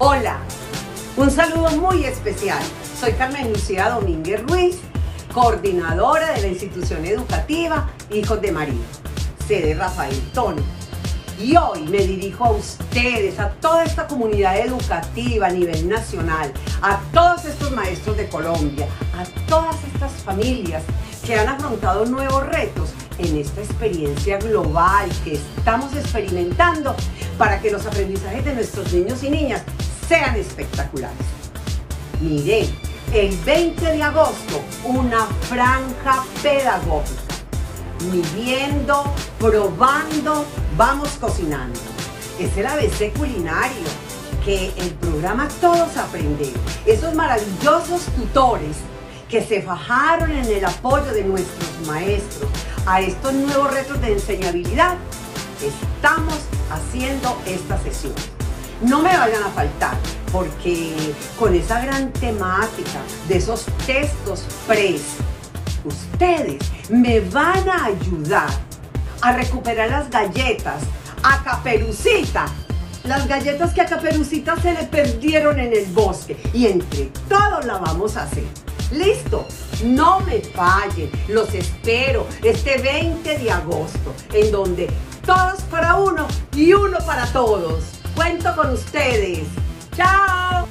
Hola, un saludo muy especial. Soy Carmen Lucía Domínguez Ruiz, coordinadora de la institución educativa Hijos de María, sede Rafael Tony. Y hoy me dirijo a ustedes, a toda esta comunidad educativa a nivel nacional, a todos estos maestros de Colombia, a todas estas familias que han afrontado nuevos retos en esta experiencia global que estamos experimentando para que los aprendizajes de nuestros niños y niñas sean espectaculares. Miren, el 20 de agosto, una franja pedagógica. Midiendo, probando, vamos cocinando. Es el ABC culinario que el programa Todos Aprender, esos maravillosos tutores que se fajaron en el apoyo de nuestros maestros a estos nuevos retos de enseñabilidad, estamos haciendo esta sesión. No me vayan a faltar, porque con esa gran temática de esos textos pres, ustedes me van a ayudar a recuperar las galletas a Caperucita. Las galletas que a Caperucita se le perdieron en el bosque. Y entre todos la vamos a hacer. ¿Listo? No me fallen. Los espero este 20 de agosto, en donde todos para uno y uno para todos. Cuento con ustedes. ¡Chao!